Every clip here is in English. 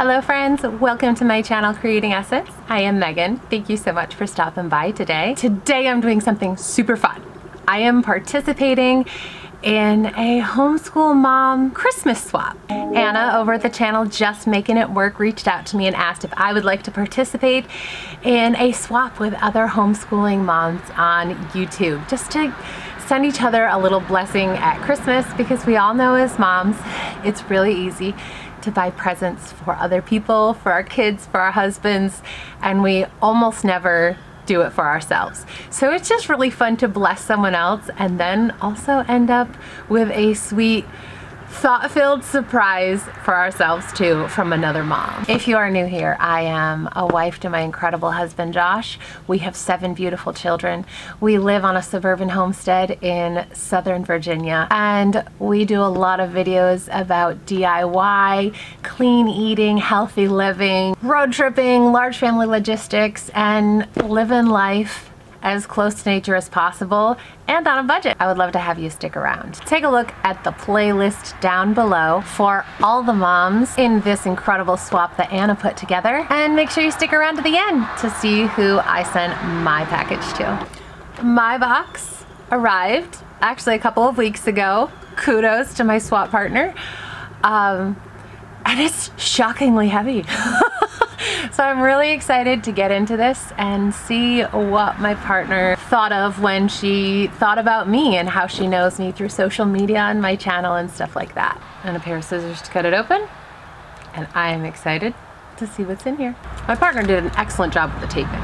Hello friends, welcome to my channel Creating Essence. I am Megan. Thank you so much for stopping by today. Today I'm doing something super fun. I am participating in a homeschool mom Christmas swap. Anna over at the channel Just Making It Work reached out to me and asked if I would like to participate in a swap with other homeschooling moms on YouTube just to send each other a little blessing at Christmas because we all know as moms it's really easy to buy presents for other people, for our kids, for our husbands, and we almost never do it for ourselves. So it's just really fun to bless someone else and then also end up with a sweet thought-filled surprise for ourselves too from another mom. If you are new here, I am a wife to my incredible husband Josh. We have seven beautiful children. We live on a suburban homestead in Southern Virginia and we do a lot of videos about DIY, clean eating, healthy living, road tripping, large family logistics, and living life as close to nature as possible and on a budget. I would love to have you stick around. Take a look at the playlist down below for all the moms in this incredible swap that Anna put together and make sure you stick around to the end to see who I sent my package to. My box arrived actually a couple of weeks ago. Kudos to my swap partner. Um, and it's shockingly heavy. so I'm really excited to get into this and see what my partner thought of when she thought about me and how she knows me through social media and my channel and stuff like that. And a pair of scissors to cut it open. And I am excited to see what's in here. My partner did an excellent job with the taping.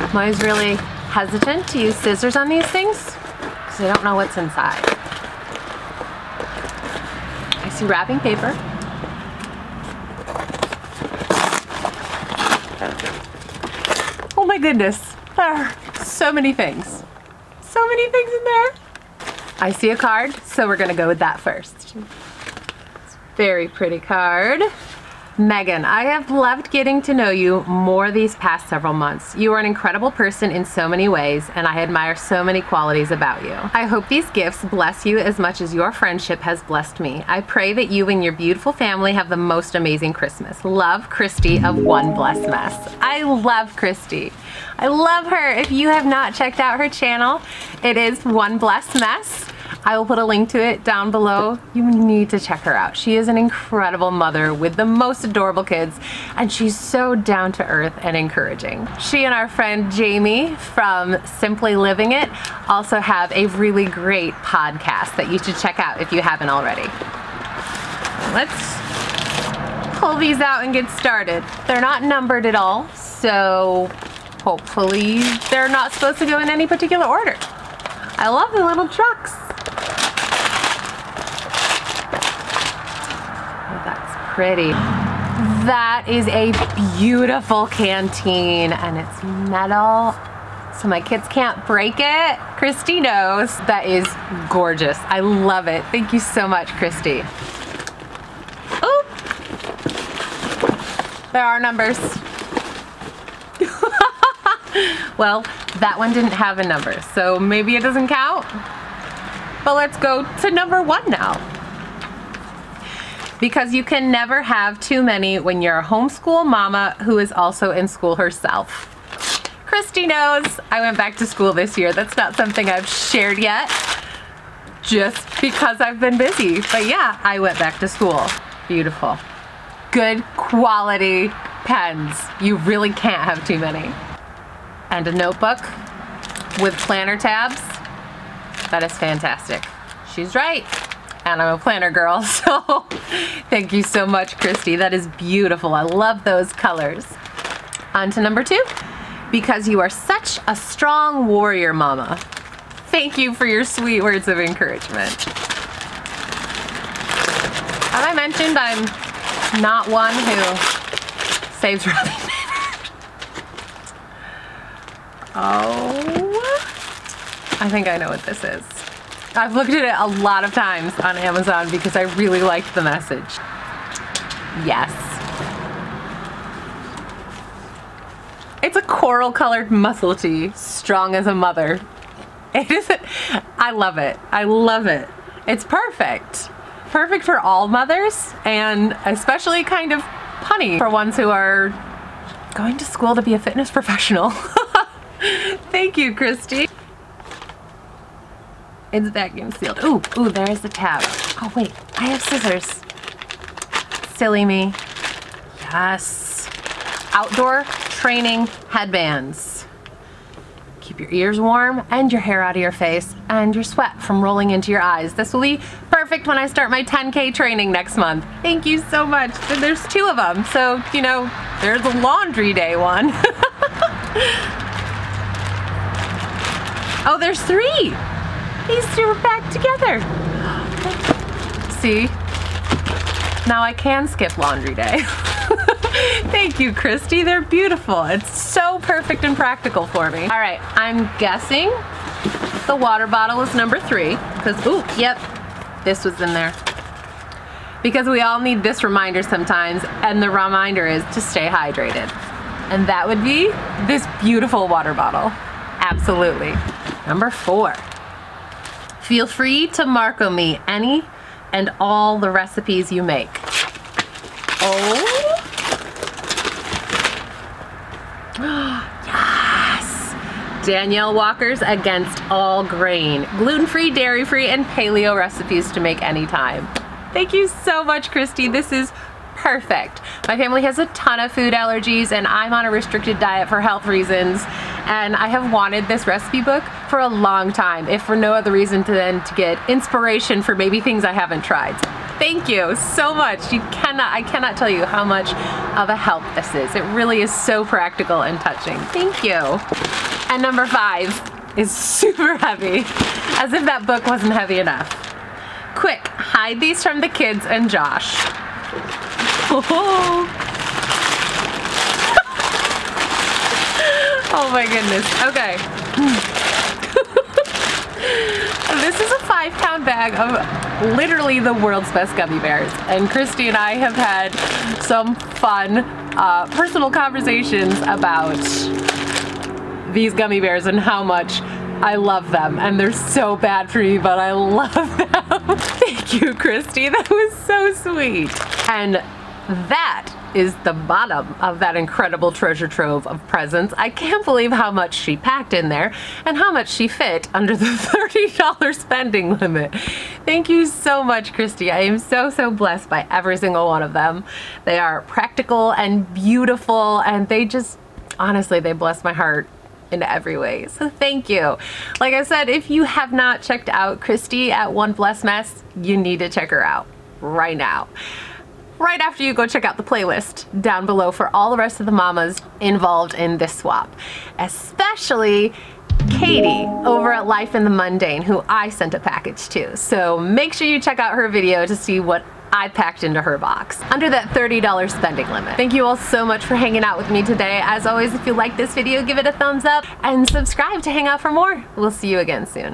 I'm always really hesitant to use scissors on these things because I don't know what's inside. I see wrapping paper. Goodness, are so many things. So many things in there. I see a card, so we're gonna go with that first. Very pretty card. Megan, I have loved getting to know you more these past several months. You are an incredible person in so many ways, and I admire so many qualities about you. I hope these gifts bless you as much as your friendship has blessed me. I pray that you and your beautiful family have the most amazing Christmas. Love, Christy of One Blessed Mess. I love Christy. I love her. If you have not checked out her channel, it is One Blessed Mess. I will put a link to it down below. You need to check her out. She is an incredible mother with the most adorable kids and she's so down to earth and encouraging. She and our friend Jaimie from Simply Living It also have a really great podcast that you should check out if you haven't already. Let's pull these out and get started. They're not numbered at all, so hopefully they're not supposed to go in any particular order. I love the little trucks. Pretty. That is a beautiful canteen and it's metal so my kids can't break it. Christy knows. That is gorgeous. I love it. Thank you so much, Christy. There are numbers. well, that one didn't have a number, so maybe it doesn't count. But let's go to number one now because you can never have too many when you're a homeschool mama who is also in school herself. Christy knows I went back to school this year. That's not something I've shared yet just because I've been busy. But yeah, I went back to school. Beautiful. Good quality pens. You really can't have too many. And a notebook with planner tabs. That is fantastic. She's right and I'm a planner girl, so thank you so much, Christy. That is beautiful. I love those colors. On to number two. Because you are such a strong warrior, Mama. Thank you for your sweet words of encouragement. Have I mentioned I'm not one who saves wrapping? Oh, I think I know what this is. I've looked at it a lot of times on Amazon because I really liked the message. Yes. It's a coral colored muscle tee, strong as a mother. It is, I love it. I love it. It's perfect. perfect for all mothers and especially kind of punny for ones who are going to school to be a fitness professional. Thank you, Christy. It's vacuum sealed. Ooh, ooh, there's the tab. Oh wait, I have scissors. Silly me. Yes. Outdoor training headbands. Keep your ears warm and your hair out of your face and your sweat from rolling into your eyes. This will be perfect when I start my 10K training next month. Thank you so much. There's two of them, so, you know, there's a laundry day one. oh, there's three. These two are back together. See? Now I can skip laundry day. Thank you, Christy. They're beautiful. It's so perfect and practical for me. All right, I'm guessing the water bottle is number three, because, ooh, yep, this was in there. Because we all need this reminder sometimes, and the reminder is to stay hydrated. And that would be this beautiful water bottle. Absolutely. Number four. Feel free to Marco me any and all the recipes you make. Oh. yes! Danielle Walker's Against All Grain. Gluten-free, dairy-free, and paleo recipes to make anytime. Thank you so much, Christy. This is perfect. My family has a ton of food allergies and I'm on a restricted diet for health reasons and I have wanted this recipe book for a long time, if for no other reason than to get inspiration for maybe things I haven't tried. Thank you so much. You cannot, I cannot tell you how much of a help this is. It really is so practical and touching. Thank you. And number five is super heavy, as if that book wasn't heavy enough. Quick, hide these from the kids and Josh. Oh. Oh my goodness. Okay. this is a five pound bag of literally the world's best gummy bears. And Christy and I have had some fun uh, personal conversations about these gummy bears and how much I love them and they're so bad for me, but I love them. Thank you, Christy. That was so sweet. And that is the bottom of that incredible treasure trove of presents. I can't believe how much she packed in there and how much she fit under the $30 spending limit. Thank you so much, Christy. I am so, so blessed by every single one of them. They are practical and beautiful and they just, honestly, they bless my heart in every way. So thank you. Like I said, if you have not checked out Christy at One Blessed Mess, you need to check her out right now right after you go check out the playlist down below for all the rest of the mamas involved in this swap. Especially Katie over at Life in the Mundane, who I sent a package to. So make sure you check out her video to see what I packed into her box under that $30 spending limit. Thank you all so much for hanging out with me today. As always, if you like this video, give it a thumbs up and subscribe to hang out for more. We'll see you again soon.